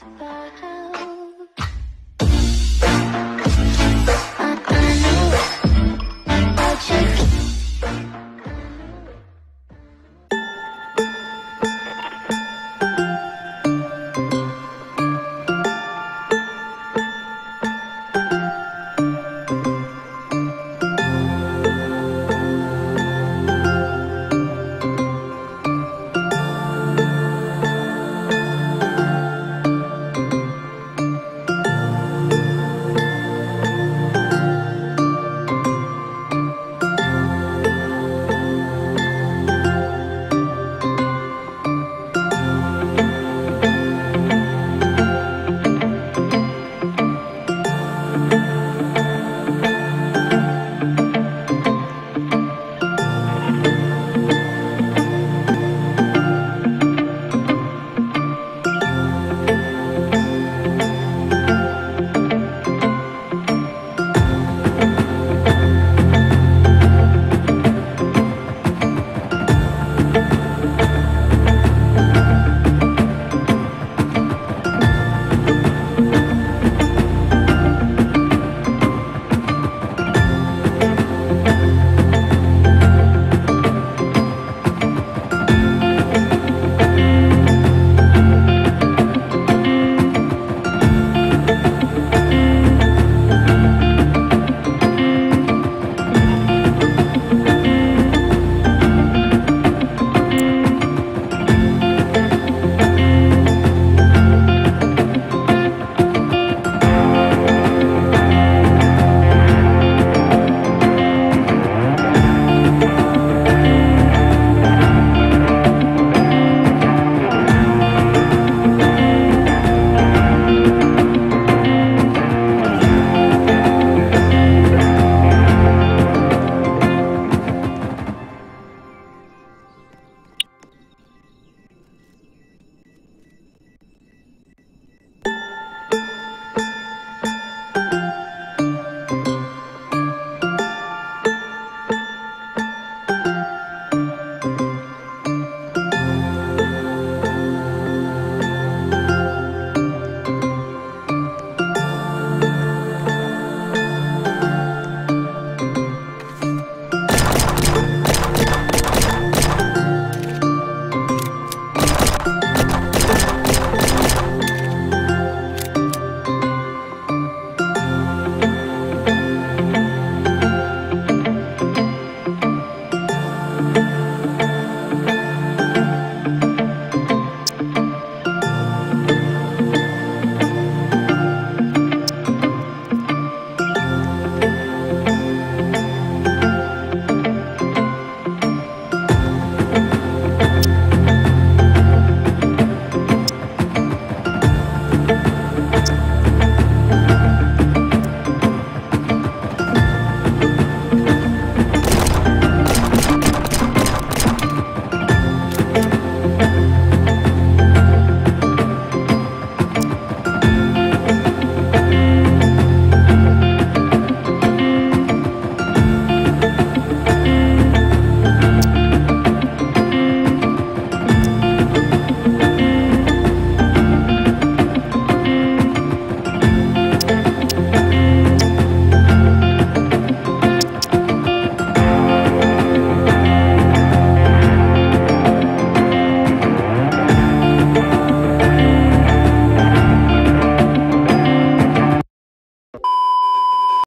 goodbye